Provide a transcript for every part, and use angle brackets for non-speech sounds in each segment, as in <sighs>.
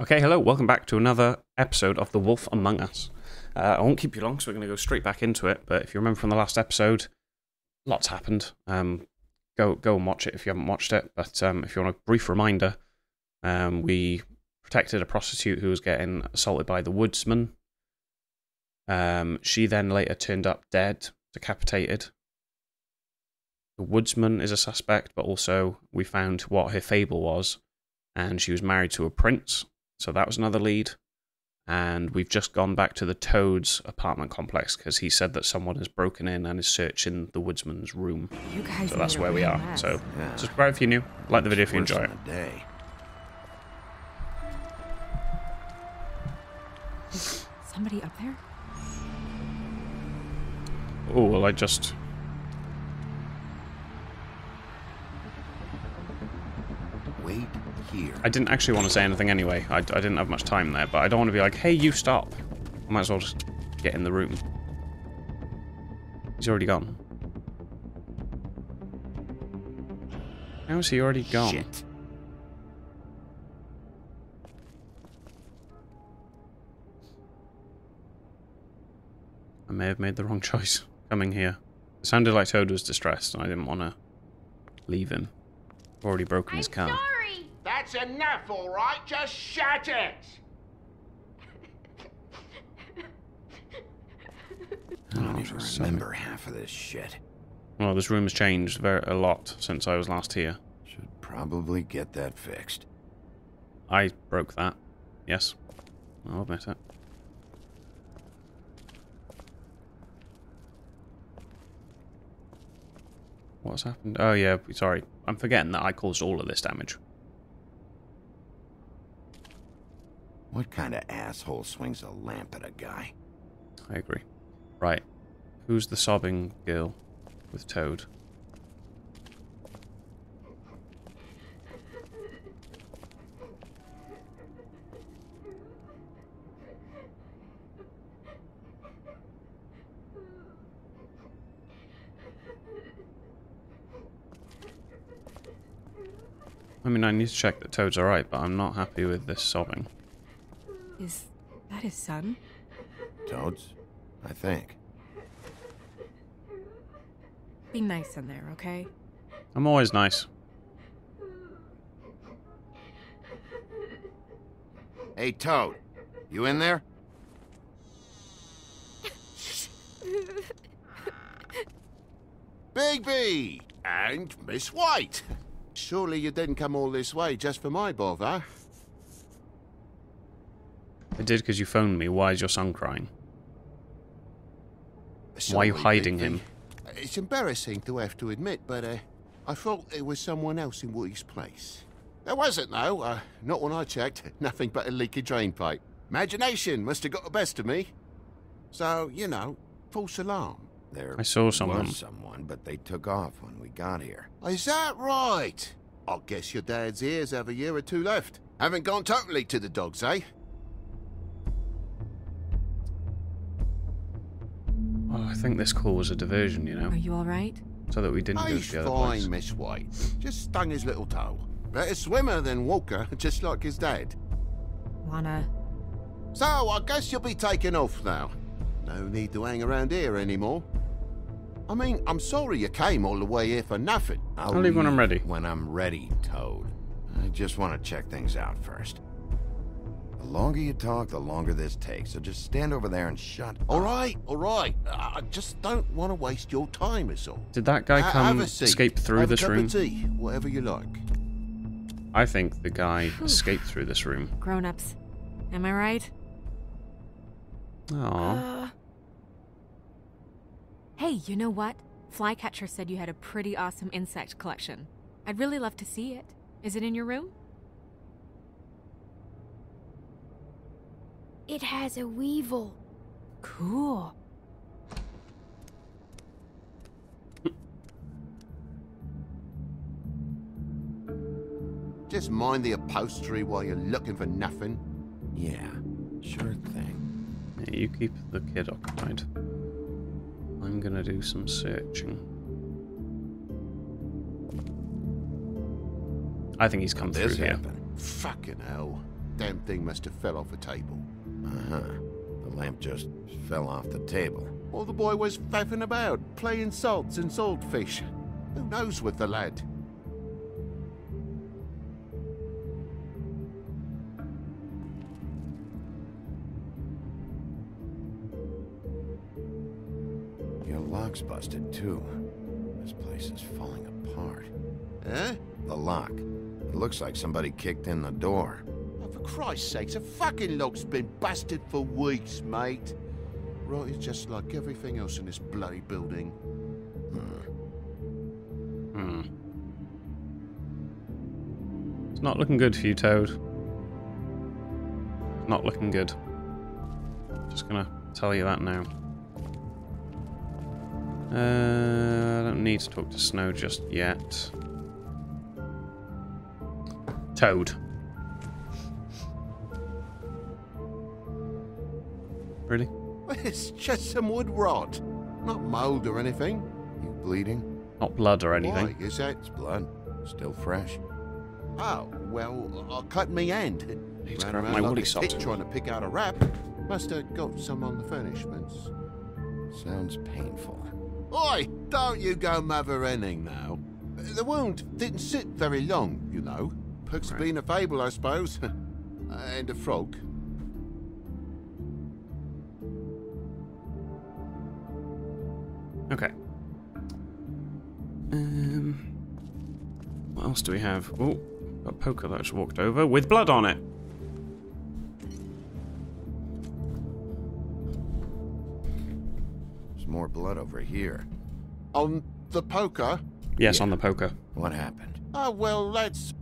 Okay, hello, welcome back to another episode of The Wolf Among Us. Uh, I won't keep you long, so we're going to go straight back into it. But if you remember from the last episode, lots happened. Um, go go and watch it if you haven't watched it. But um, if you want a brief reminder, um, we protected a prostitute who was getting assaulted by the woodsman. Um, she then later turned up dead, decapitated. The woodsman is a suspect, but also we found what her fable was, and she was married to a prince. So that was another lead. And we've just gone back to the Toad's apartment complex because he said that someone has broken in and is searching the woodsman's room. You guys So that's where we are. mess. So Yeah. subscribe if you're new, like the video if you Worse enjoy it. day. Is <laughs> somebody up there? Oh, well, I just. Wait here. I didn't actually want to say anything anyway. I, I didn't have much time there, but I don't want to be like, hey, you stop. I might as well just get in the room. He's already gone. How is he already gone? Shit. I may have made the wrong <laughs> choice coming here. It sounded like Toad was distressed, and I didn't want to leave him. I've Already broken his car. sorry. That's enough, all right? Just shut it. I don't even just remember half of this shit. Well, this room has changed very a lot since I was last here. Should probably get that fixed. I broke that. Yes. I'll admit it. What's happened? Oh, yeah, sorry. I'm forgetting that I caused all of this damage. What kind of asshole swings a lamp at a guy? I agree. Right. Who's the sobbing girl with Toad? I mean, I need to check that Toad's alright, but I'm not happy with this sobbing. Is that his son? Toads? I think. Be nice in there, okay? I'm always nice. Hey, Toad. You in there? Bigby and Miss White. Surely you didn't come all this way just for my bother. Did because you phoned me. Why is your son crying? Why are you hiding him? It's embarrassing to have to admit, but uh, I thought there was someone else in Woody's place. There wasn't, though. Uh, not when I checked. <laughs> Nothing but a leaky drain pipe. Imagination must have got the best of me. So, you know, false alarm. There I saw someone. was someone, but they took off when we got here. Is that right? I guess your dad's ears have a year or two left. Haven't gone totally to the dogs, eh? Think this call was a diversion, you know, Are you alright? so that we didn't go He's to the other fine, place. Miss White. Just stung his little toe. Better swimmer than Walker, <laughs> just like his dad. Wanna. So, I guess you'll be taking off now. No need to hang around here anymore. I mean, I'm sorry you came all the way here for nothing. I'll, I'll leave when I'm ready. When I'm ready, Toad. I just want to check things out first. The longer you talk, the longer this takes. So just stand over there and shut All up. right, all right. I I just don't want to waste your time, is all. Did that guy Ha- come have a seat. escape through Have this a cup room? Of tea, whatever you like. I think the guy <sighs> escaped through this room. Grown ups. Am I right? Aww. Uh. Hey, you know what? Flycatcher said you had a pretty awesome insect collection. I'd really love to see it. Is it in your room? It has a weevil. Cool. Just mind the upholstery while you're looking for nothing. Yeah, sure thing. Yeah, you keep the kid occupied. I'm gonna do some searching. I think he's come through here. happened. Fucking hell. Damn thing must have fell off a table. Uh-huh. The lamp just fell off the table. Or the boy was faffing about, playing salts and saltfish. Who knows with the lad? Your lock's busted, too. This place is falling apart. Eh? The lock. It looks like somebody kicked in the door. Christ's sake, the fucking lock's been busted for weeks, mate. Right, it's just like everything else in this bloody building. Hmm. It's not looking good for you, Toad. Not looking good. Just gonna tell you that now. Uh, I don't need to talk to Snow just yet. Toad. Really? <laughs> It's just some wood rot. Not mould or anything. You bleeding? Not blood or anything. Why, is that... It's blood. Still fresh. Oh, well, I cut me hand. To Ran around my like woolly trying to pick out a wrap. Must have got some on the furnishments. Sounds painful. Oi, don't you go mother-henning now. The wound didn't sit very long, you know. Perks Right. being a fable, I suppose. <laughs> and a frog. Okay. Um, what else do we have? Oh, a poker that just walked over with blood on it. There's more blood over here. On the poker? Yes, Yeah. on the poker. What happened? Oh, well, that's...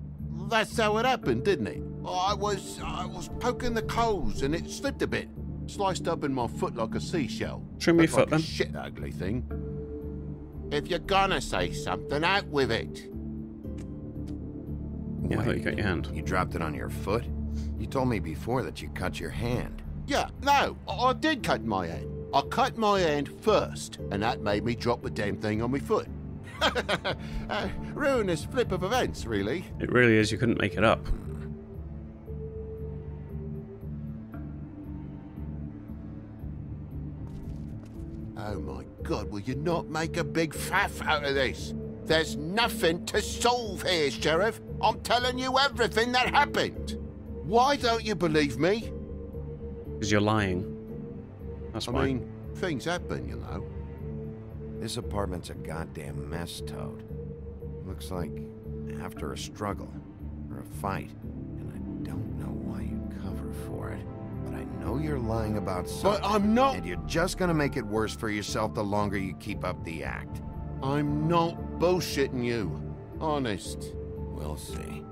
That's how it happened, didn't it? I was... I was poking the coals and it slipped a bit. Sliced up in my foot like a seashell. Trim your foot like then. a shit ugly thing. If you're gonna say something, out with it. Yeah, I thought you cut your hand. You dropped it on your foot? You told me before that you cut your hand. Yeah, no, I, I did cut my hand. I cut my hand first, and that made me drop the damn thing on my foot. <laughs> uh, ruinous flip of events, really. It really is. You couldn't make it up. God, will you not make a big faff out of this? There's nothing to solve here, Sheriff. I'm telling you everything that happened. Why don't you believe me? Because you're lying. That's I why. mean, things happen, you know. This apartment's a goddamn mess, Toad. Looks like after a struggle or a fight. And I don't know why you cover for it. But I know you're lying about something. But I'm not. And you're just gonna make it worse for yourself the longer you keep up the act. I'm not bullshitting you. Honest. We'll see.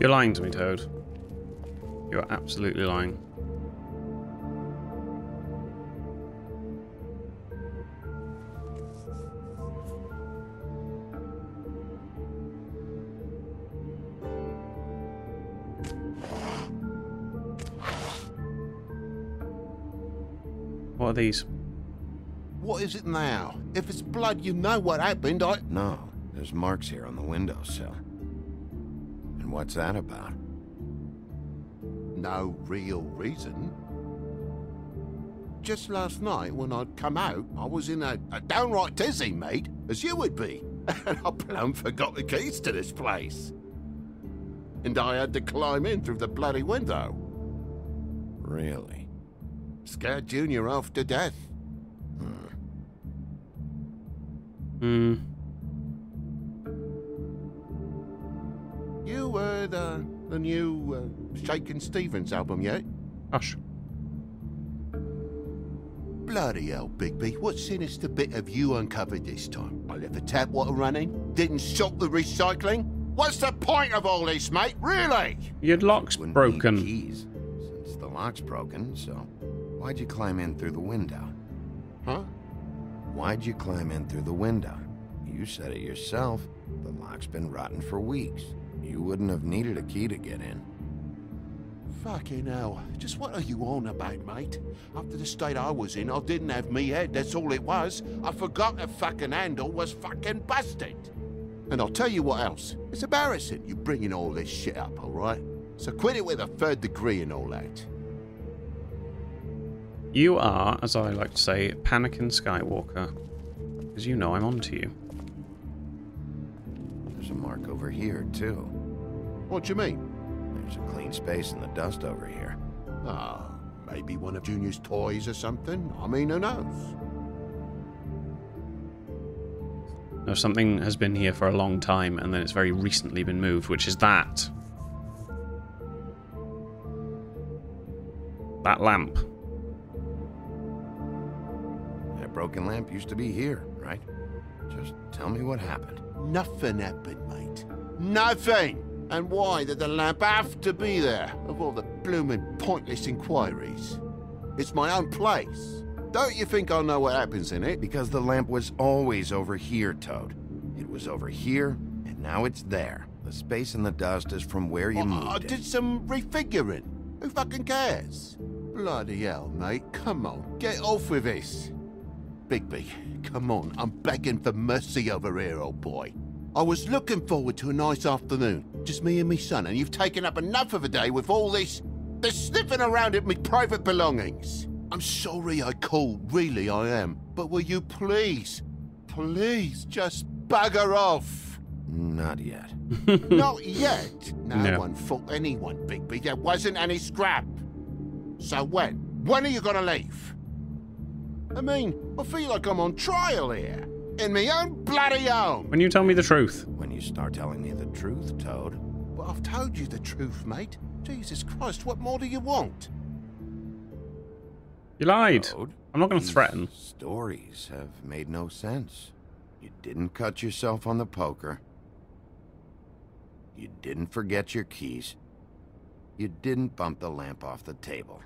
You're lying to me, Toad. You're absolutely lying. What are these? What is it now? If it's blood, you know what happened. I. No, there's marks here on the windowsill. And what's that about? No real reason. Just last night, when I'd come out, I was in a, a downright dizzy, mate, as you would be. <laughs> And I plumb forgot the keys to this place. And I had to climb in through the bloody window. Really? Scared Junior off to death. Hmm. You heard uh, the new uh, Shakin' Stevens album yet? Hush. Bloody hell, Bigby. What sinister bit have you uncovered this time? I left the tap water running, didn't stop the recycling. What's the point of all this, mate? Really? Your lock's Wouldn't broken. Keys, since the lock's broken, so why'd you climb in through the window? Huh? Why'd you climb in through the window? You said it yourself. The lock's been rotten for weeks. You wouldn't have needed a key to get in. Fucking hell. Just what are you on about, mate? After the state I was in, I didn't have me head, that's all it was. I forgot the fucking handle was fucking busted. And I'll tell you what else. It's embarrassing you bringing all this shit up, all right? So quit it with a third degree and all that. You are, as I like to say, Panakin Skywalker. Because you know I'm onto you. There's a mark over here, too. What do you mean? There's a clean space in the dust over here. Ah, maybe one of Junior's toys or something. I mean, who knows? Now, something has been here for a long time and then it's very recently been moved, which is that. That lamp. Broken lamp used to be here, right? Just tell me what happened. Nothing happened, mate. Nothing! And why did the lamp have to be there, of all the blooming pointless inquiries? It's my own place. Don't you think I know what happens in it? Because the lamp was always over here, Toad. It was over here, and now it's there. The space in the dust is from where you I, moved I it. did some refiguring. Who fucking cares? Bloody hell, mate. Come on, get off with this. Bigby, come on. I'm begging for mercy over here, old boy. I was looking forward to a nice afternoon. Just me and me son, and you've taken up enough of a day with all this... this sniffing around at me private belongings. I'm sorry I called, really I am. But will you please, please just bugger off? Not yet. <laughs> <laughs> Not yet. No, No. one fought anyone, Bigby. There wasn't any scrap. So when? When are you gonna leave? I mean, I feel like I'm on trial here. In my own bloody home. When you tell me the truth. When you start telling me the truth, Toad, But I've told you the truth, mate. Jesus Christ, what more do you want? You lied. Toad, I'm not going to threaten. Stories have made no sense. You didn't cut yourself on the poker. You didn't forget your keys. You didn't bump the lamp off the table.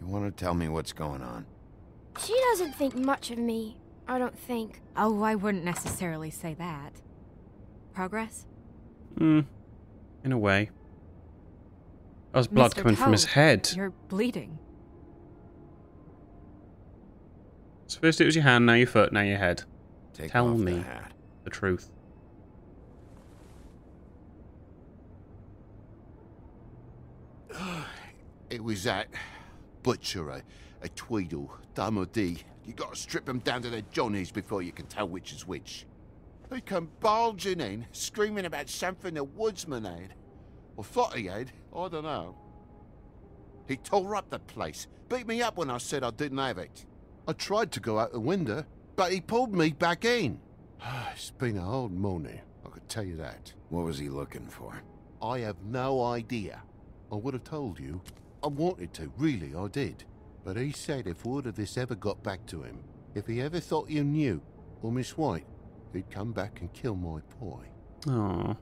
You want to tell me what's going on? She doesn't think much of me, I don't think. Oh, I wouldn't necessarily say that. Progress? Hmm. In a way. That was blood Mr. coming from his Toad, head. You're bleeding. So first it was your hand, now your foot, now your head. Take Tell off me. the hat. The truth. <sighs> It was that butcher, a, a Tweedle, Dum or Dee. You gotta strip them down to their johnnies before you can tell which is which. They come bulging in, screaming about something the woodsman had. Or thought he had, I don't know. He tore up the place, beat me up when I said I didn't have it. I tried to go out the window, but he pulled me back in. <sighs> it's been a hard morning, I could tell you that. What was he looking for? I have no idea. I would have told you. I wanted to, really, I did. But he said if word of this ever got back to him, if he ever thought you knew, or Miss White, he'd come back and kill my boy. Oh.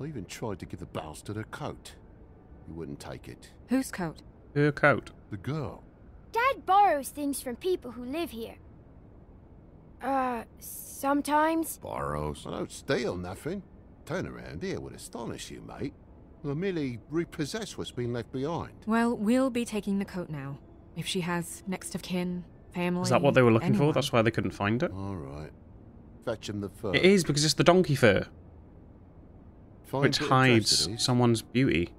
I even tried to give the bastard a coat. He wouldn't take it. Whose coat? Her coat. The girl. Dad borrows things from people who live here. Uh, sometimes. Borrows. I don't steal nothing. Turn around here would astonish you, mate. I merely repossess what's been left behind. Well, we'll be taking the coat now. If she has next of kin, family. Is that what they were looking for? That's why they couldn't find it? All right. Fetch him the fur. It is because it's the donkey fur, Fine which hides dress it is. someone's beauty.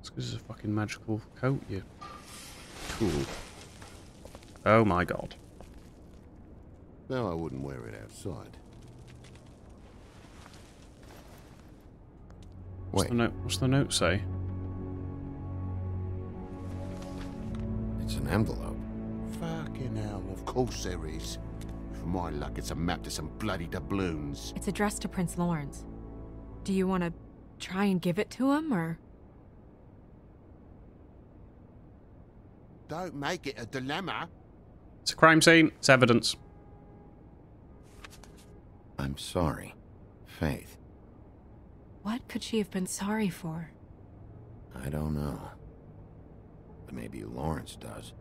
It's because it's a fucking magical coat, you. Cool. Oh my god. No, I wouldn't wear it outside. What's Wait, the note? What's the note say? it's an envelope. Fucking hell, of course there is. For my luck, it's a map to some bloody doubloons. It's addressed to Prince Lawrence. Do you want to try and give it to him, or. Don't make it a dilemma. It's a crime scene. It's evidence. I'm sorry. Faith, What could she have been sorry for? I don't know. But maybe Lawrence does.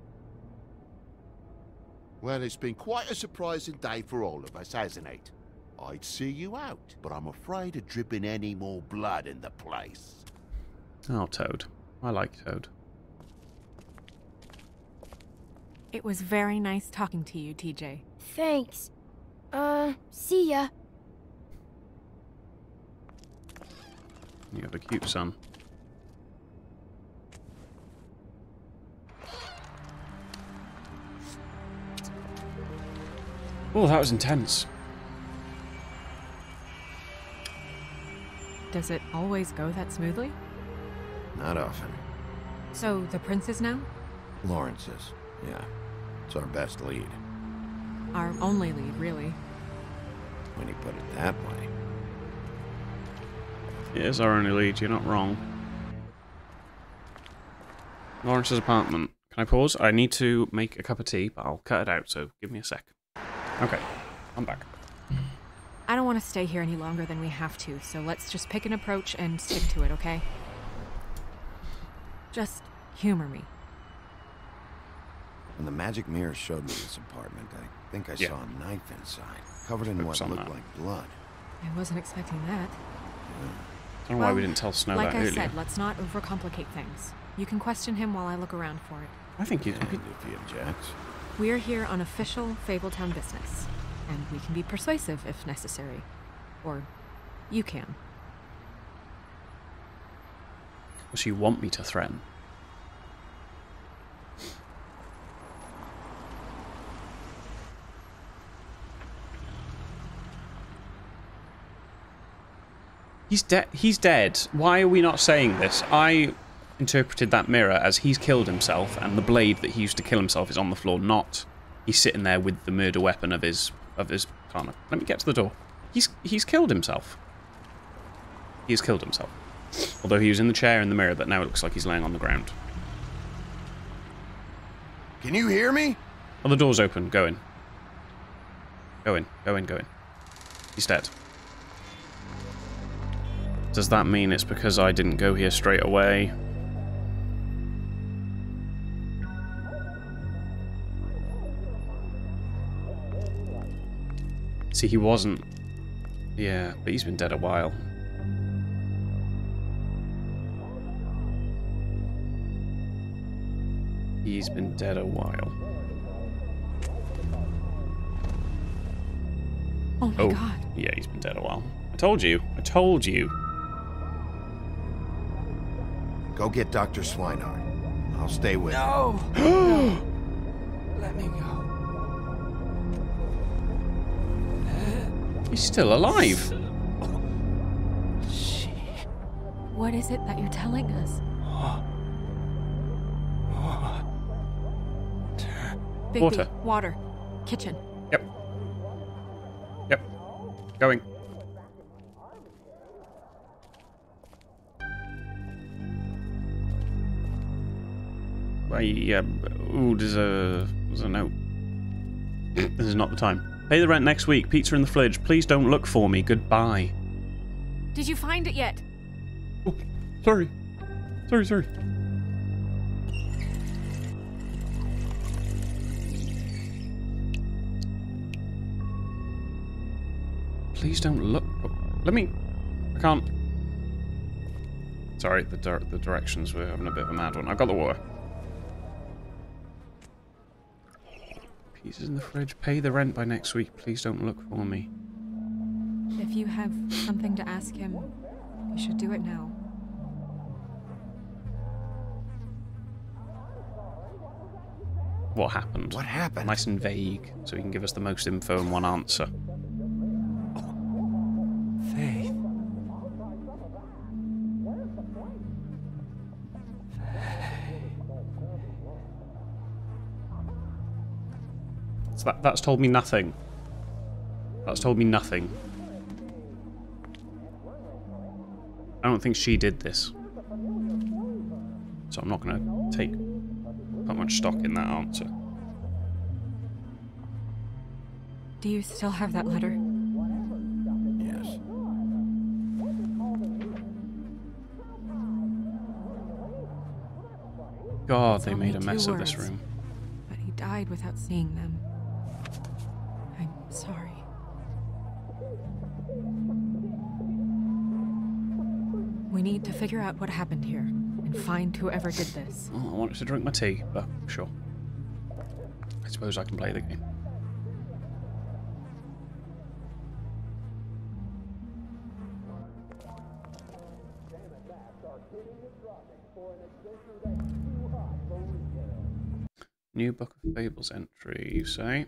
Well, it's been quite a surprising day for all of us, hasn't it? I'd see you out, but I'm afraid of dripping any more blood in the place. Oh, Toad. I like Toad. It was very nice talking to you, TJ. Thanks. Uh, see ya. You have a cute son. Oh, that was intense. Does it always go that smoothly? Not often. So, the prince is now? Lawrence's. Yeah. It's our best lead. Our only lead, really. When you put it that way. It is our only lead, you're not wrong. Lawrence's apartment. Can I pause? I need to make a cup of tea, but I'll cut it out, so give me a sec. Okay, I'm back. I don't want to stay here any longer than we have to, so let's just pick an approach and stick to it, okay? Just humor me. When the magic mirror showed me this apartment, I think I Yeah. saw a knife inside, covered in Focus what looked that. like blood. I wasn't expecting that. I don't know why we Well, didn't tell Snow like that I earlier. said, let's not overcomplicate things. You can question him while I look around for it. I think you And if he objects, We're here on official Fabletown business, and we can be persuasive if necessary. Or you can. So you want me to threaten? He's dead. He's dead. Why are we not saying this? I interpreted that mirror as he's killed himself, and the blade that he used to kill himself is on the floor. Not he's sitting there with the murder weapon of his of his partner. Let me get to the door. He's he's killed himself. He's killed himself. Although he was in the chair in the mirror, but now it looks like he's laying on the ground. Can you hear me? Oh, the door's open. Go in. Go in. Go in. Go in. He's dead. Does that mean it's because I didn't go here straight away? See, he wasn't. Yeah, but he's been dead a while. He's been dead a while. Oh my Oh, god. yeah, he's been dead a while. I told you. I told you. Go get Dr. Swineheart. I'll stay with <gasps> No! Let me go. He's still alive. She. What is it that you're telling us? <gasps> Bigby, Water. Water. Kitchen. Yep. Yep. Going. I, uh, ooh, there's a, there's a note. <coughs> this is not the time. Pay the rent next week. Pizza in the fridge. Please don't look for me. Goodbye. Did you find it yet? Oh, sorry. Sorry, sorry. Please don't look. Let me. I can't. Sorry, the dir- the directions were having a bit of a mad one. I've got the water. Pieces in the fridge. Pay the rent by next week. Please don't look for me. If you have something to ask him, you should do it now. What happened? What happened? Nice and vague, so he can give us the most info in one answer. So that, that's told me nothing. That's told me nothing. I don't think she did this. So I'm not going to take that much stock in that answer. Do you still have that letter? Yes. God, It's they made a two mess of this room. But he died without seeing them. figure out what happened here and find whoever did this. Oh, I wanted to drink my tea, but sure. I suppose I can play the game. New Book of Fables entry, you say?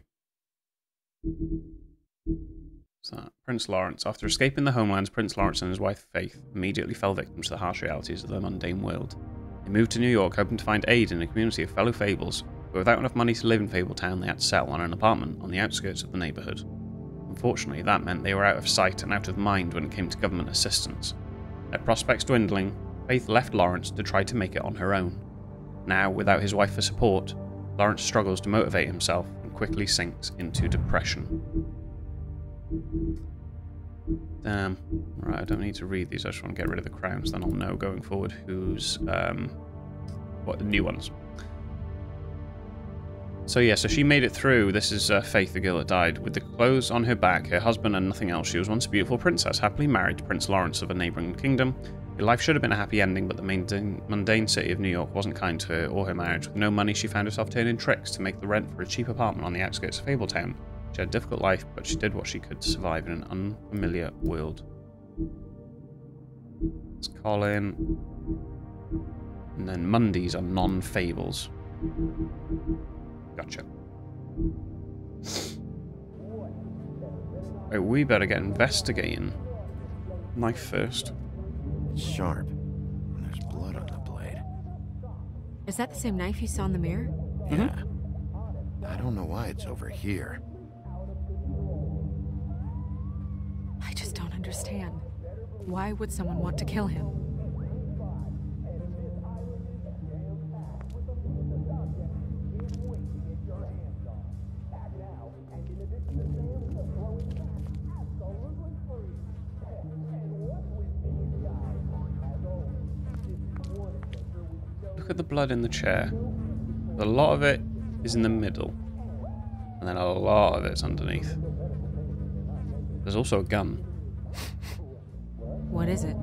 That? Prince Lawrence. After escaping the homelands, Prince Lawrence and his wife Faith immediately fell victim to the harsh realities of the mundane world. They moved to New York hoping to find aid in a community of fellow Fables, but without enough money to live in Fabletown, they had to settle on an apartment on the outskirts of the neighborhood. Unfortunately, that meant they were out of sight and out of mind when it came to government assistance. Their prospects dwindling, Faith left Lawrence to try to make it on her own. Now, without his wife for support, Lawrence struggles to motivate himself and quickly sinks into depression. Damn. Right, I don't need to read these, I just want to get rid of the crowns, then I'll know going forward who's, um, what, the new ones. So yeah, so she made it through. This is uh, Faith, the girl that died. With the clothes on her back, her husband, and nothing else, she was once a beautiful princess, happily married to Prince Lawrence of a neighbouring kingdom. Her life should have been a happy ending, but the mundane city of New York wasn't kind to her or her marriage. With no money, she found herself turning tricks to make the rent for a cheap apartment on the outskirts of Fabletown. She had a difficult life, but she did what she could to survive in an unfamiliar world. Let's call in. And then Mundies are non-fables. Gotcha. Right, we better get investigating. Knife first. It's sharp. And there's blood on the blade. Is that the same knife you saw in the mirror? Yeah. I don't know why it's over here. Understand. Why would someone want to kill him? Look at the blood in the chair. A lot of it is in the middle. And then a lot of it's underneath. There's also a gun. What is it?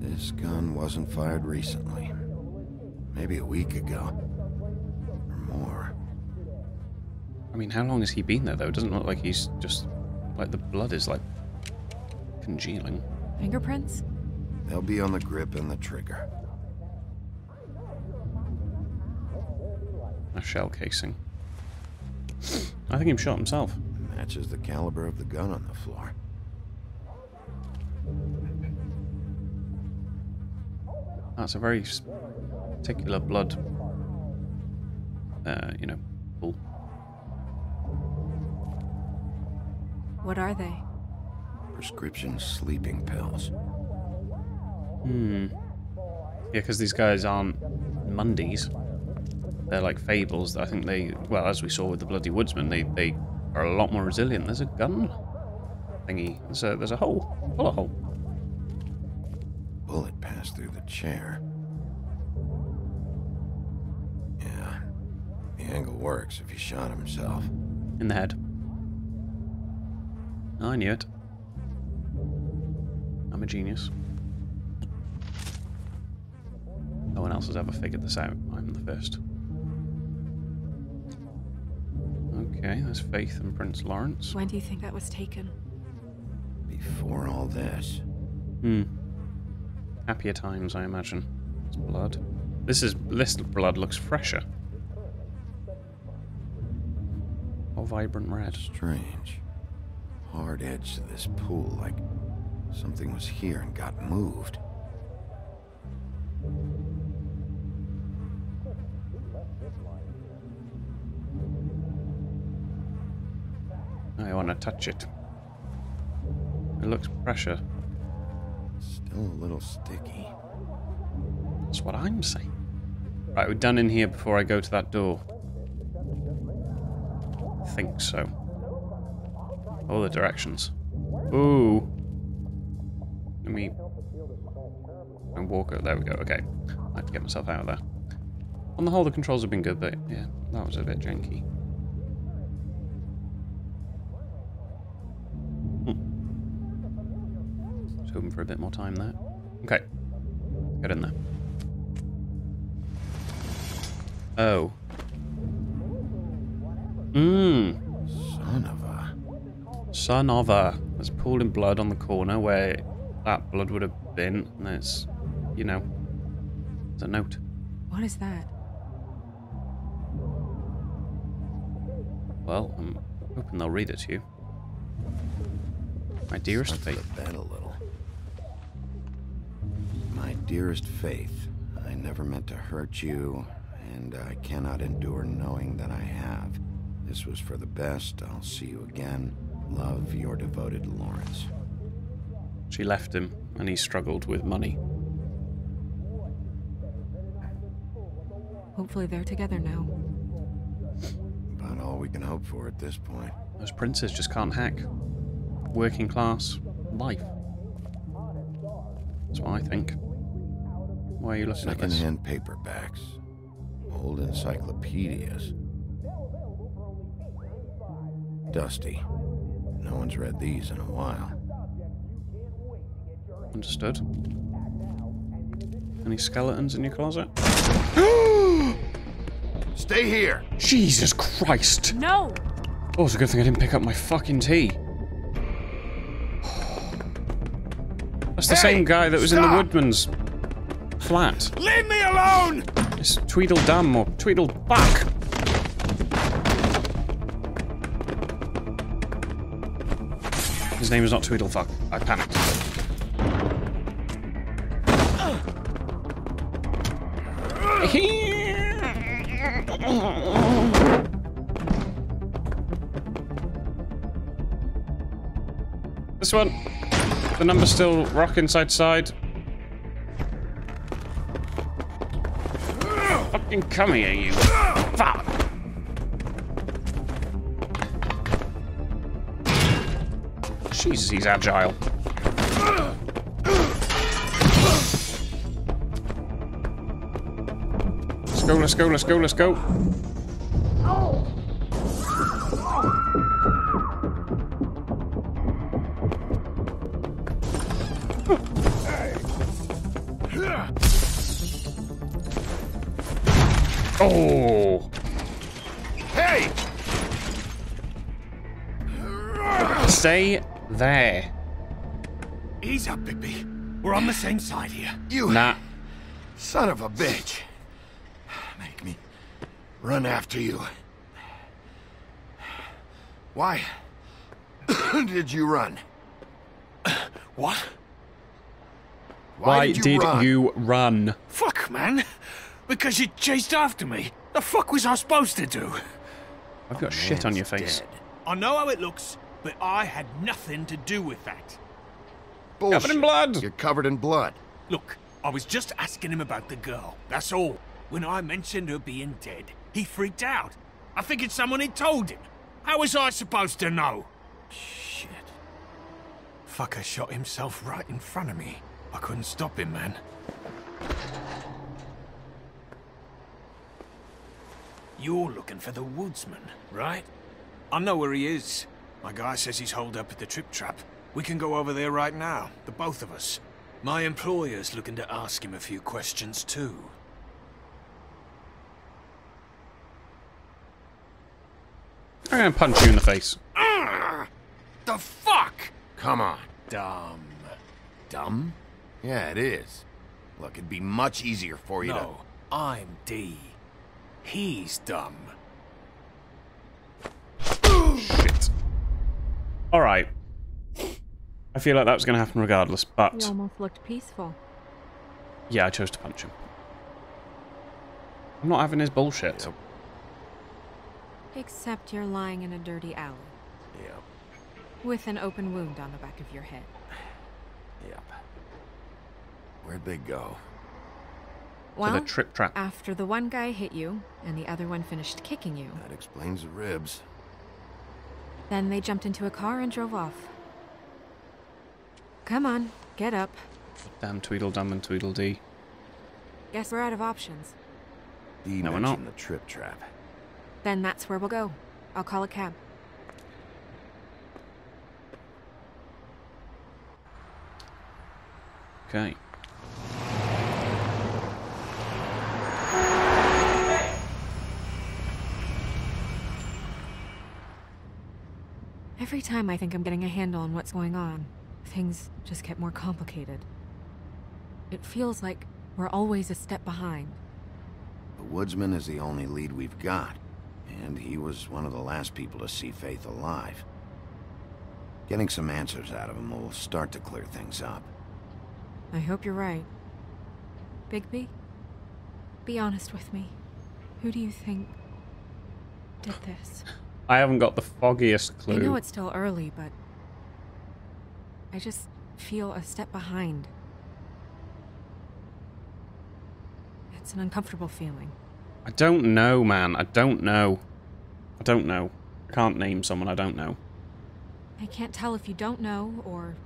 This gun wasn't fired recently. Maybe a week ago. Or more. I mean, how long has he been there, though? It doesn't look like he's just... Like, the blood is, like, congealing. Fingerprints? They'll be on the grip and the trigger. A shell casing. I think he shot himself. Matches the caliber of the gun on the floor. That's a very particular blood, uh, you know, pool. What are they? Prescription sleeping pills. Hmm. Yeah, because these guys aren't Mundies. They're like fables. I think they, well, as we saw with the Bloody Woodsman, they, they are a lot more resilient. There's a gun thingy. There's a, there's a hole. Bullet hole. Bullet passed through the chair. Yeah. The angle works if he shot himself. In the head. I knew it. I'm a genius. No one else has ever figured this out. I'm the first. Okay, there's Faith and Prince Lawrence. When do you think that was taken? Before all this. Hmm. Happier times, I imagine. It's blood. This is this blood looks fresher. All vibrant red. Strange. Hard edge to this pool, like something was here and got moved. I want to touch it. It looks fresher. Still a little sticky. That's what I'm saying. Right, we're done in here before I go to that door. I think so. All the directions. Ooh. Let me. And walk out. There we go. Okay. I have to get myself out of there. On the whole, the controls have been good, but yeah, that was a bit janky. Hmm. Just hoping for a bit more time there. Okay. Get in there. Oh. Mmm. Son of a. Son of a. There's pooling blood on the corner where that blood would have been. And there's, you know, It's a note. What is that? Well, I'm hoping they'll read it to you. My dearest Slip My dearest Faith, I never meant to hurt you, and I cannot endure knowing that I have. This was for the best. I'll see you again. Love, your devoted Lawrence. She left him, and he struggled with money. Hopefully they're together now. About all we can hope for at this point. Those princes just can't hack. Working class life. That's what I think. Why are you looking at this? Second-hand paperbacks. Old encyclopedias. Dusty. No one's read these in a while. Understood. Any skeletons in your closet? <gasps> Stay here! Jesus Christ! No! Oh, it's a good thing I didn't pick up my fucking tea. That's the Hey, same guy that was in the! Woodman's flat. Leave me alone! It's Tweedledum or Tweedlebuck. His name is not Tweedlefuck. I panicked. this one. The number's still rocking side to side. Fucking come here, you. Fuck. Jesus, he's agile. Let's go, let's go, let's go, let's go. Stay there. Ease up, Bigby. We're on the same side here. You Nah. son of a bitch. Make me run after you. Why <coughs> did you run? <coughs> What? Why, did did, you run? you run? Fuck, man. Because you chased after me. The fuck was I supposed to do? I've got shit on your face. Dead. I know how it looks, but I had nothing to do with that. Bullshit. Covered in blood. You're covered in blood. Look, I was just asking him about the girl. That's all. When I mentioned her being dead, he freaked out. I figured someone had told him. How was I supposed to know? Shit. Fucker shot himself right in front of me. I couldn't stop him, man. You're looking for the woodsman, right? I know where he is. My guy says he's holed up at the trip trap. We can go over there right now, the both of us. My employer's looking to ask him a few questions too. I'm gonna punch you in the face. Ah! The fuck? Come on. Dumb. Dumb? Yeah, it is. Look, it'd be much easier for you No, I'm Dee. He's dumb. <gasps> Shit. Alright. I feel like that was gonna happen regardless, You but almost looked peaceful. yeah, I chose to punch him. I'm not having his bullshit. Yep. Except you're lying in a dirty alley to. Yep. with an open wound on the back of your head. Yep. Where'd they go? To the trip trap. after the one guy hit you and the other one finished kicking you, That explains the ribs. Then they jumped into a car and drove off. Come on, get up. Damn Tweedledum and Tweedledee. Guess we're out of options. Dee No, we're mentioned not. the trip trap. Then that's where we'll go. I'll call a cab. Okay. Every time I think I'm getting a handle on what's going on, things just get more complicated. It feels like we're always a step behind. The woodsman is the only lead we've got, and he was one of the last people to see Faith alive. Getting some answers out of him will start to clear things up. I hope you're right. Bigby? Be honest with me. Who do you think did this? <laughs> I haven't got the foggiest clue. I know it's still early, but I just feel a step behind. It's an uncomfortable feeling. I don't know, man. I don't know. I don't know. I can't name someone I don't know. I can't tell if you don't know or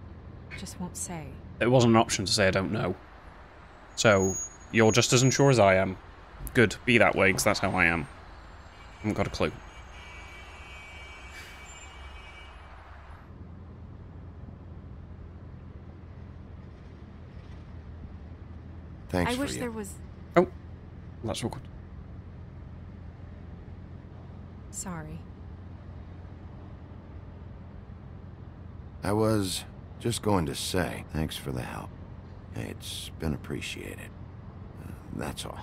just won't say. It wasn't an option to say I don't know. So, you're just as unsure as I am. Good. Be that way, because that's how I am. I haven't got a clue. Thanks I for wish you. there was. Oh, that's awkward. Sorry. I was just going to say thanks for the help. It's been appreciated. Uh, that's all.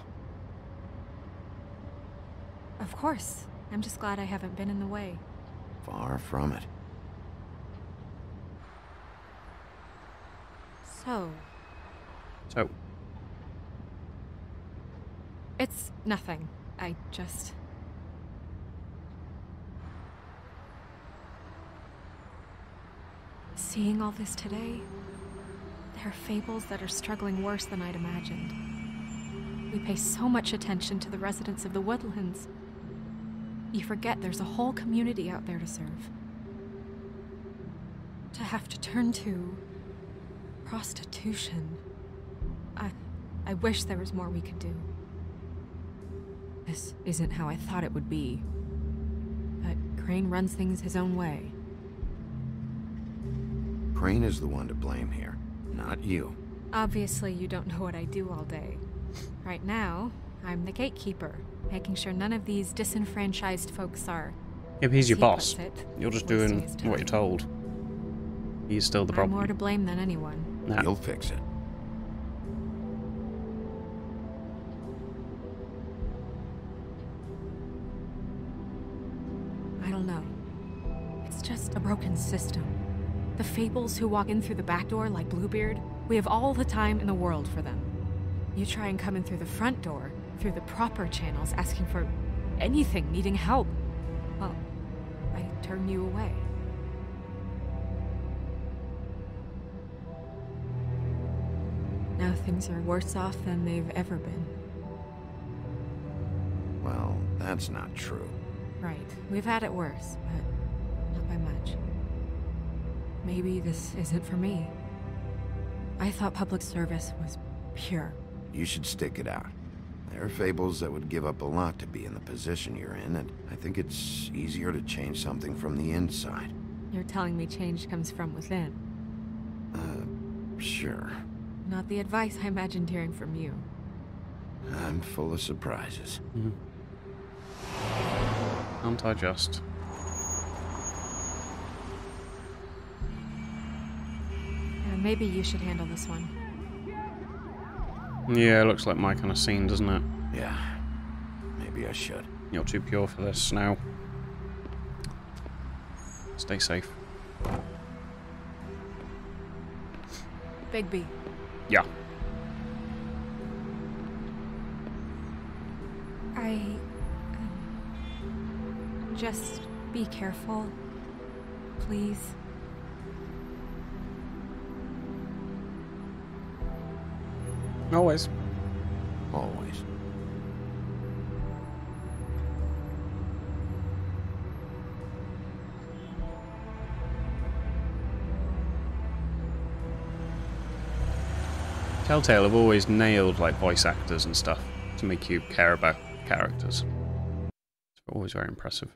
Of course. I'm just glad I haven't been in the way. Far from it. So, So, it's nothing. I just. Seeing all this today, there are fables that are struggling worse than I'd imagined. We pay so much attention to the residents of the woodlands. You forget there's a whole community out there to serve. To have to turn to prostitution. I I wish there was more we could do. This isn't how I thought it would be. But Crane runs things his own way. Crane is the one to blame here, not you. Obviously, you don't know what I do all day. Right now, I'm the gatekeeper, making sure none of these disenfranchised folks are. yeah, but he's your He boss. it, You're just doing what you're told. He's still the I'm problem. more to blame than anyone. Nah. You'll fix it. System. The fables who walk in through the back door like Bluebeard, we have all the time in the world for them. You try and come in through the front door, through the proper channels, asking for anything, needing help. Well, I turn you away. Now things are worse off than they've ever been. Well, that's not true. Right. We've had it worse, but not by much. Maybe this isn't for me. I thought public service was pure. You should stick it out. There are fables that would give up a lot to be in the position you're in, and I think it's easier to change something from the inside. You're telling me change comes from within. Uh, sure. Not the advice I imagined hearing from you. I'm full of surprises. Hmm. Aren't I just? Maybe you should handle this one. Yeah, looks like my kind of scene, doesn't it? Yeah, maybe I should. You're too pure for this now. Stay safe. Bigby, Yeah. I. um, just be careful. Please. Always. Always. Telltale have always nailed like voice actors and stuff to make you care about characters. It's always very impressive.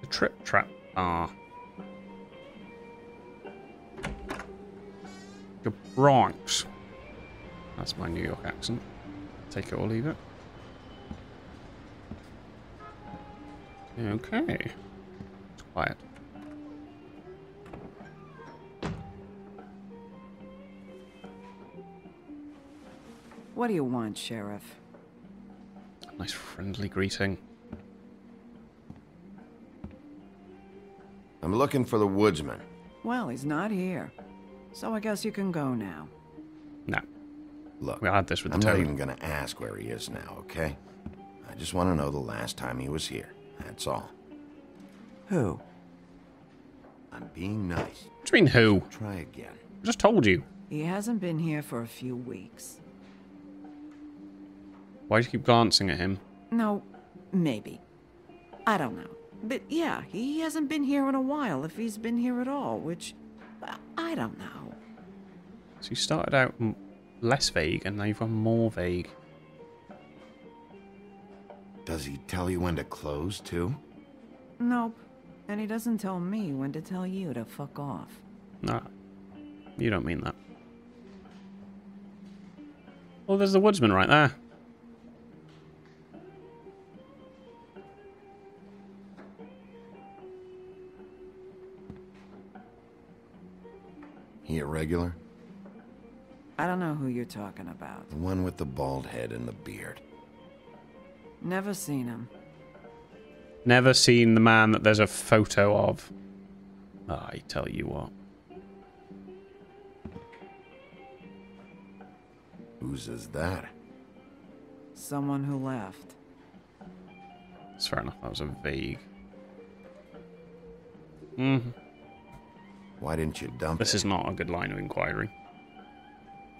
The Trip Trap Bar. The Bronx. That's my New York accent. Take it or leave it. Okay. It's quiet. What do you want, Sheriff? Nice friendly greeting. I'm looking for the woodsman. Well, he's not here. So I guess you can go now. No. Look, We had this with the I'm not even gonna ask where he is now, okay? I just want to know the last time he was here. That's all. Who? I'm being nice. What do you mean who? Try again. I just told you. He hasn't been here for a few weeks. Why do you keep glancing at him? No, maybe. I don't know. But yeah, he hasn't been here in a while, if he's been here at all, which. I- I don't know. So you started out m- less vague and now you've gone more vague. Does he tell you when to close, too? Nope. And he doesn't tell me when to tell you to fuck off. No. You don't mean that. Well, there's the woodsman right there. He a regular? I don't know who you're talking about. The one with the bald head and the beard. Never seen him. Never seen the man that there's a photo of. I tell you what. Whose is that? Someone who left. It's fair enough. That was a vague. hmm Why didn't you dump This it? is not a good line of inquiry.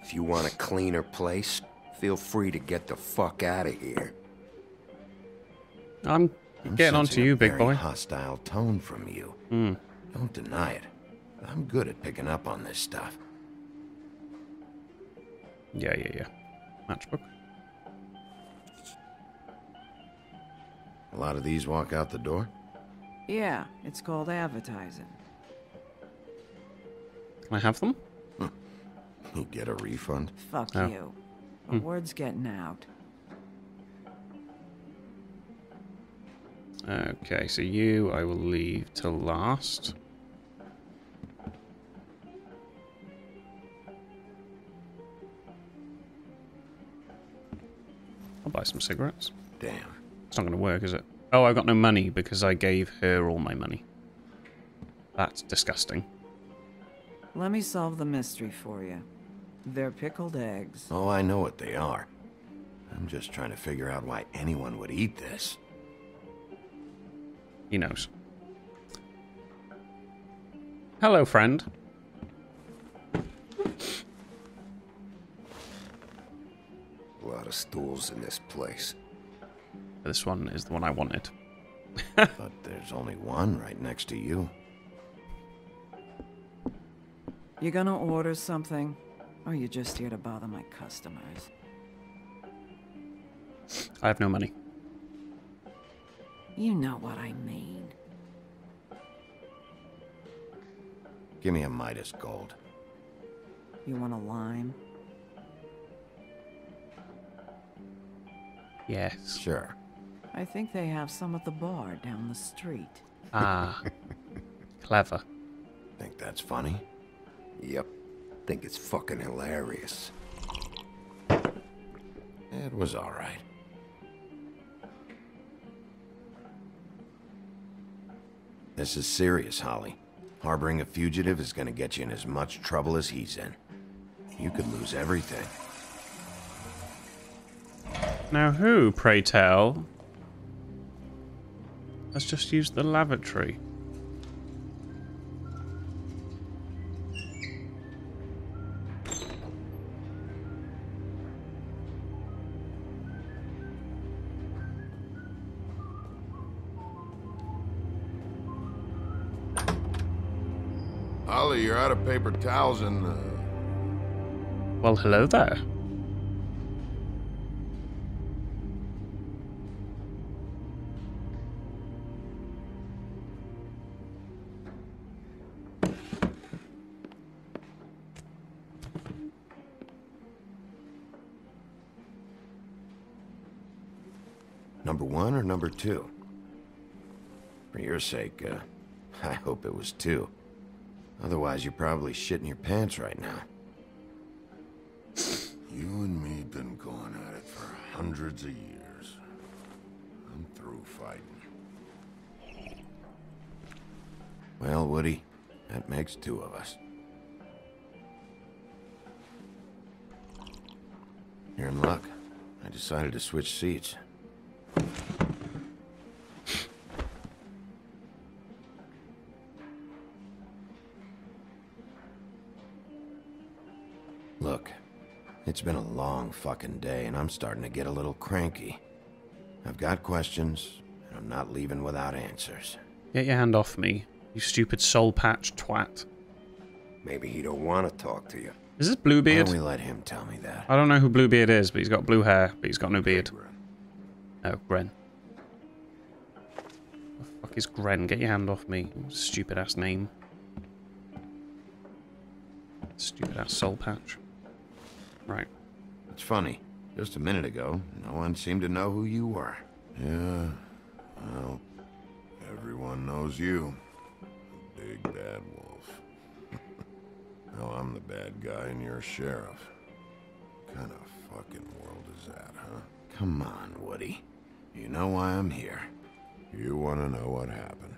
If you want a cleaner place, feel free to get the fuck out of here. I'm I'm getting on to you, a big very boy. hostile tone from you. Hmm. Don't deny it. I'm good at picking up on this stuff. Yeah, yeah, yeah. Matchbook. A lot of these walk out the door? Yeah, it's called advertising. Can I have them? You get a refund? Fuck Oh. you. The hmm. word's getting out. Okay, so you I will leave to last. I'll buy some cigarettes. Damn. It's not going to work, is it? Oh, I've got no money because I gave her all my money. That's disgusting. Let me solve the mystery for you. They're pickled eggs. Oh, I know what they are. I'm just trying to figure out why anyone would eat this. He knows. Hello, friend. A lot of stools in this place. This one is the one I wanted. <laughs> but there's only one right next to you. You gonna order something? Or you just here to bother my customers? I have no money. You know what I mean. Give me a Midas gold. You want a lime? Yes. Sure. I think they have some at the bar down the street. Ah. <laughs> Clever. Think that's funny? Yep. Think it's fucking hilarious. It was alright. This is serious, Holly. Harboring a fugitive is gonna get you in as much trouble as he's in. You could lose everything. Now, who, pray tell, has just used the lavatory? Paper towels and. Uh, Well, hello there. Number one or number two? For your sake, uh, <laughs> I hope it was two. Otherwise, you're probably shitting your pants right now. <sighs> You and me been going at it for hundreds of years. I'm through fighting. Well, Woody, that makes two of us. You're in luck. I decided to switch seats. It's been a long fucking day, and I'm starting to get a little cranky. I've got questions, and I'm not leaving without answers. Get your hand off me, you stupid soul patch twat. Maybe he don't want to talk to you. Is this Why Bluebeard? don't we let him tell me that? I don't know who Bluebeard is, but he's got blue hair, but he's got no beard. Oh, Gren. The fuck is Gren? Get your hand off me, stupid ass name. Stupid ass soul patch. Right. It's funny. Just a minute ago, no one seemed to know who you were. Yeah, well, everyone knows you. The big bad wolf. <laughs> now I'm the bad guy and you're sheriff. What kind of fucking world is that, huh? Come on, Woody. You know why I'm here. You want to know what happened?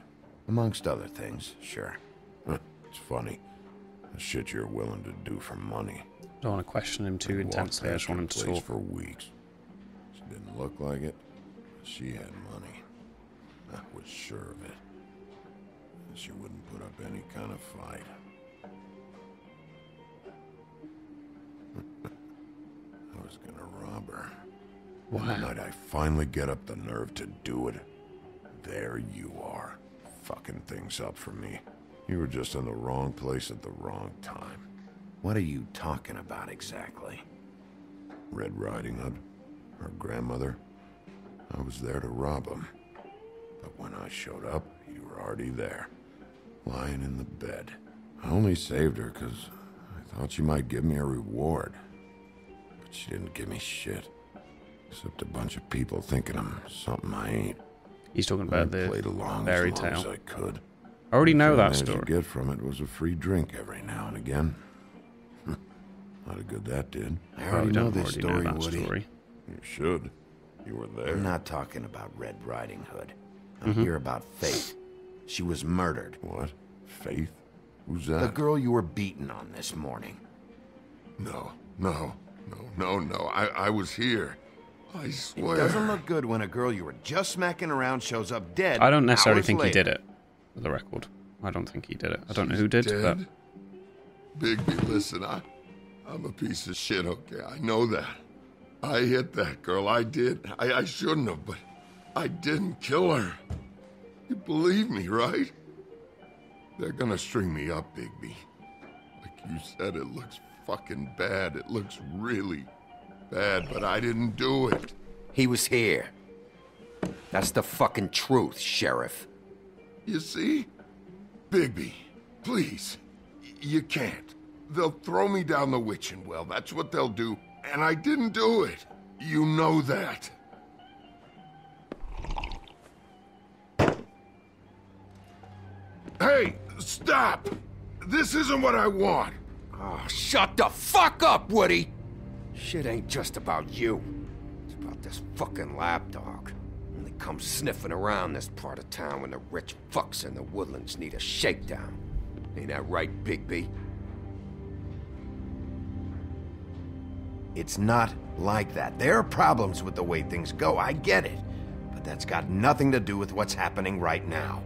Amongst other things, sure. <laughs> it's funny. The shit you're willing to do for money. Don't want to question him too I'd intensely, I just past want your him to place talk. for weeks. She didn't look like it. She had money. I was sure of it. She wouldn't put up any kind of fight. <laughs> I was gonna rob her. And Wow. the night I finally get up the nerve to do it, there you are, fucking things up for me. You were just in the wrong place at the wrong time. What are you talking about exactly? Red Riding Hood, her grandmother. I was there to rob him. But when I showed up, you were already there, lying in the bed. I only saved her because I thought she might give me a reward. But she didn't give me shit. Except a bunch of people thinking I'm something I ain't. He's talking I about played the along fairy as long as tale. I could. I already know that managed to story. get from it was a free drink every now and again. Not a good that did. I already know this already story, know Woody. story. You should. You were there. I'm not talking about Red Riding Hood. I'm Mm-hmm. here about Faith. She was murdered. What? Faith? Who's that? The girl you were beaten on this morning. No, no, no, no, no. I, I was here. I swear. It doesn't look good when a girl you were just smacking around shows up dead. I don't necessarily hours think he did it, for the record. I don't think he did it. I don't know who did, but Dead? Bigby, listen, I, I'm a piece of shit, okay? I know that. I hit that girl. I did. I, I shouldn't have, but I didn't kill her. You believe me, right? They're gonna string me up, Bigby. Like you said, it looks fucking bad. It looks really bad, but I didn't do it. He was here. That's the fucking truth, Sheriff. You see? Bigby, please. Y- you can't. They'll throw me down the witching well. That's what they'll do. And I didn't do it. You know that. Hey, stop! This isn't what I want. Oh, shut the fuck up, Woody! Shit ain't just about you. It's about this fucking lapdog. Only comes sniffing around this part of town when the rich fucks in the woodlands need a shakedown. Ain't that right, Bigby? It's not like that. There are problems with the way things go. I get it. But that's got nothing to do with what's happening right now.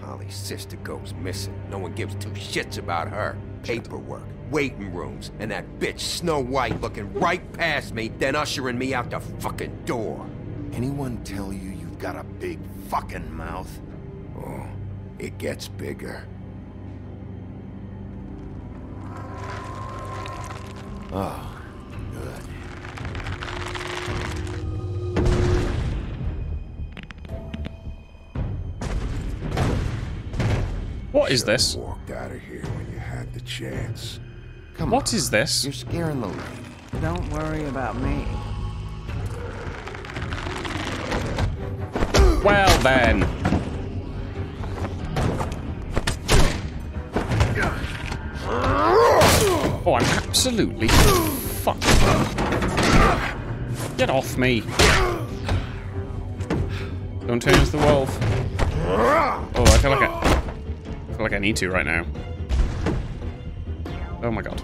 Holly's sister goes missing. No one gives two shits about her. Paperwork, waiting rooms, and that bitch Snow White looking right past me, then ushering me out the fucking door. Anyone tell you you've got a big fucking mouth? Oh, it gets bigger. Oh, what is this? Walked out of here when you had the chance. Come What on. is this? You're scaring the lady. Don't worry about me. Well then. Oh, I'm absolutely fuck? Get off me. Don't turn into the wolf. Oh, I feel like I, I feel like I need to right now. Oh my god.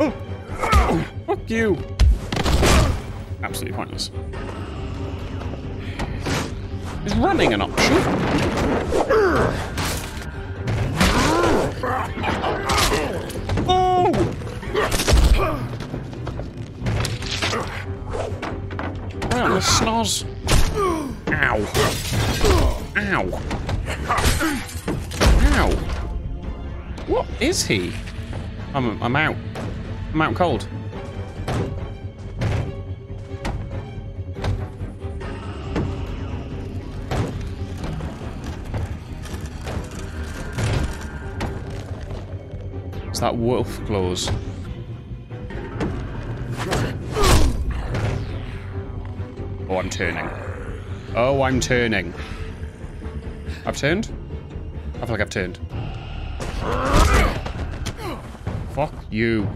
Oh, fuck you. Absolutely pointless. Is running an option? Oh! Right snoz. Ow. Ow. Ow. What is he? I'm, I'm out. I'm out cold. It's that wolf claws. Oh, I'm turning. Oh, I'm turning. I've turned? I feel like I've turned. Fuck you.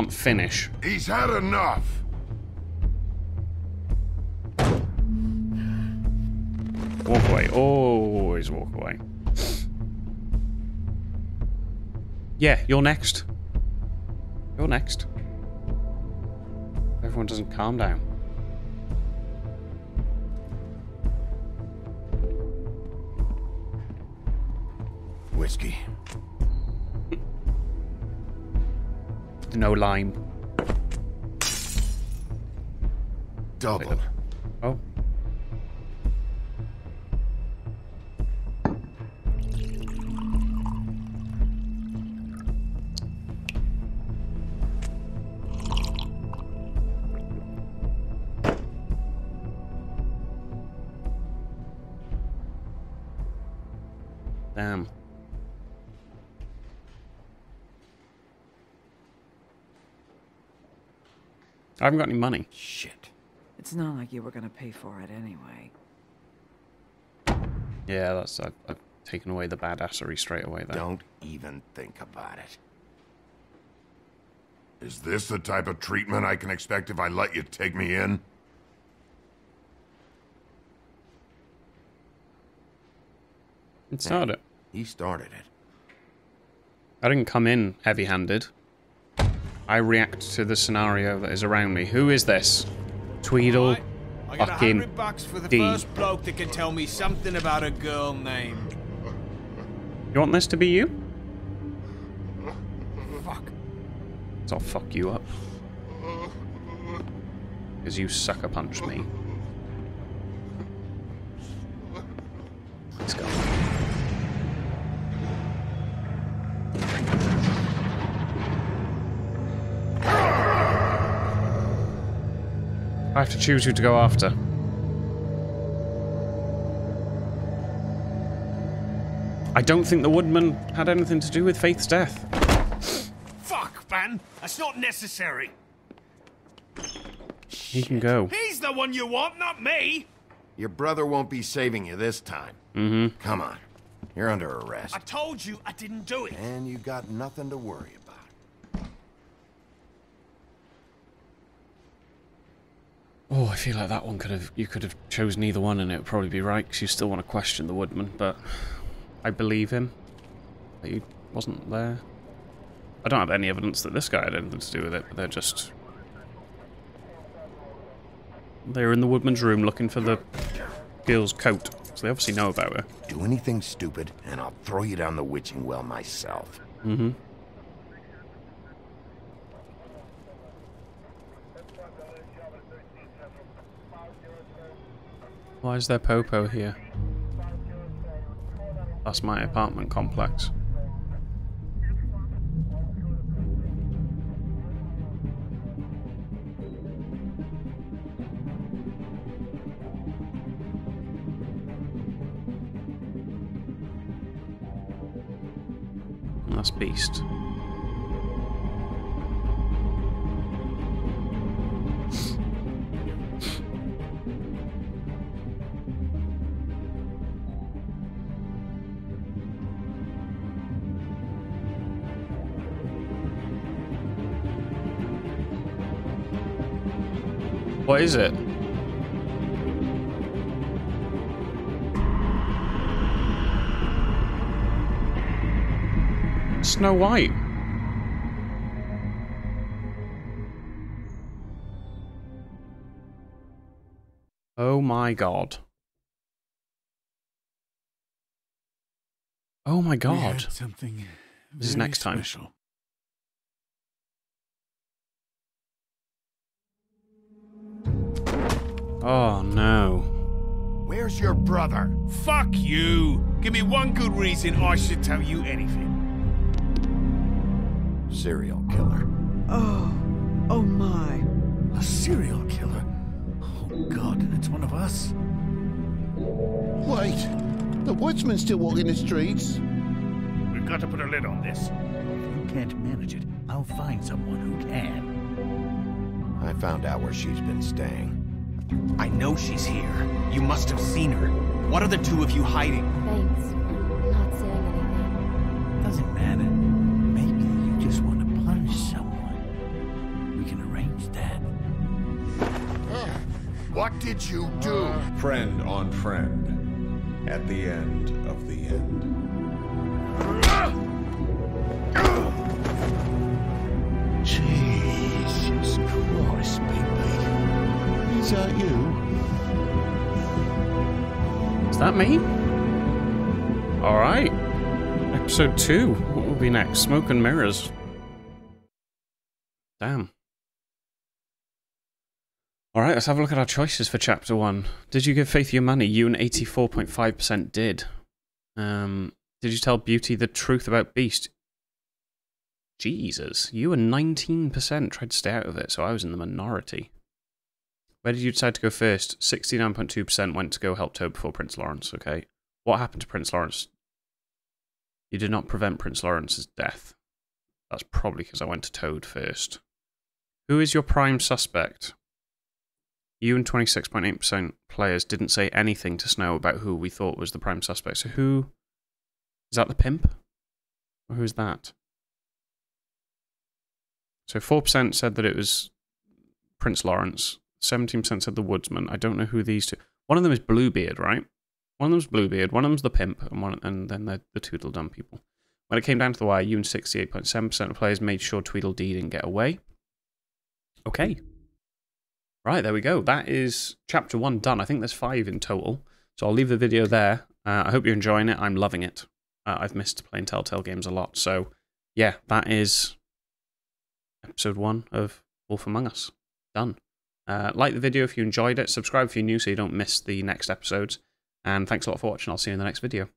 Can't finish. He's had enough. Walk away. Always walk away. Yeah, you're next. You're next. Everyone doesn't calm down. Whiskey. No lime. Double. Oh. I haven't got any money. Shit. It's not like you were gonna pay for it anyway. Yeah, that's I've, I've taken away the badassery straight away there. Don't even think about it. Is this the type of treatment I can expect if I let you take me in? It started. He started it. I didn't come in heavy-handed. I react to the scenario that is around me. Who is this? Tweedle I got a fucking bucks for the D. first bloke that can tell me something about a girl named. You want this to be you? Fuck. So I'll fuck you up. Because you sucker punch me. Let's go. I have to choose who to go after. I don't think the woodman had anything to do with Faith's death. Fuck, man. That's not necessary. He can go. He's the one you want, not me. Your brother won't be saving you this time. Mm-hmm. Come on. You're under arrest. I told you I didn't do it. And you got nothing to worry about. Oh, I feel like that one could have. You could have chosen either one, and it would probably be right because you still want to question the woodman. But I believe him that he wasn't there. I don't have any evidence that this guy had anything to do with it. But they're just they're in the woodman's room looking for the girl's coat, so they obviously know about her. Do anything stupid, and I'll throw you down the witching well myself. Mm-hmm. Why is there Popo here? That's my apartment complex. That's Beast. What is it? Snow White. Oh my god. Oh my god. something This is next time. special. Oh no. Where's your brother? Fuck you! Give me one good reason I should tell you anything. Serial killer. Oh, oh my. A serial killer? Oh god, it's one of us? Wait, the woodsman's still walking the streets. We've got to put a lid on this. If you can't manage it, I'll find someone who can. I found out where she's been staying. I know she's here. You must have seen her. What are the two of you hiding? Thanks. Not saying anything. Doesn't matter. Maybe you just want to punish someone. We can arrange that. What did you do? Friend on friend. At the end of the end. You? Is that me? Alright. Episode 2. What will be next? Smoke and Mirrors. Damn. Alright, let's have a look at our choices for Chapter 1. Did you give Faith your money? You and 84.5% did. Um, did you tell Beauty the truth about Beast? Jesus, you and 19% tried to stay out of it, so I was in the minority. Where did you decide to go first? 69.2% went to go help Toad before Prince Lawrence, okay. What happened to Prince Lawrence? You did not prevent Prince Lawrence's death. That's probably because I went to Toad first. Who is your prime suspect? You and 26.8% players didn't say anything to Snow about who we thought was the prime suspect. So who... Is that the pimp? Or who's that? So 4% said that it was Prince Lawrence. 17% said the woodsman. I don't know who these two... One of them is Bluebeard, right? One of them's Bluebeard, one of them's the pimp, and one and then the, the Tweedledum people. When it came down to the wire, you and 68.7% of players made sure Tweedledee didn't get away. Okay. Right, there we go. That is chapter one done. I think there's five in total. So I'll leave the video there. Uh, I hope you're enjoying it. I'm loving it. Uh, I've missed playing Telltale games a lot. So, yeah, that is episode one of Wolf Among Us. Done. Uh, like the video if you enjoyed it. Subscribe if you're new so you don't miss the next episodes. And thanks a lot for watching. I'll see you in the next video.